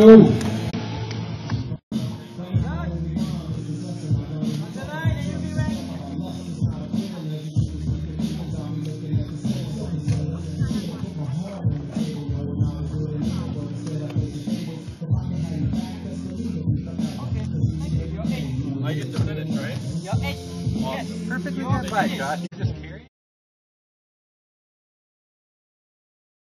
Okay. I get? Yes, perfectly done. Bye, Josh.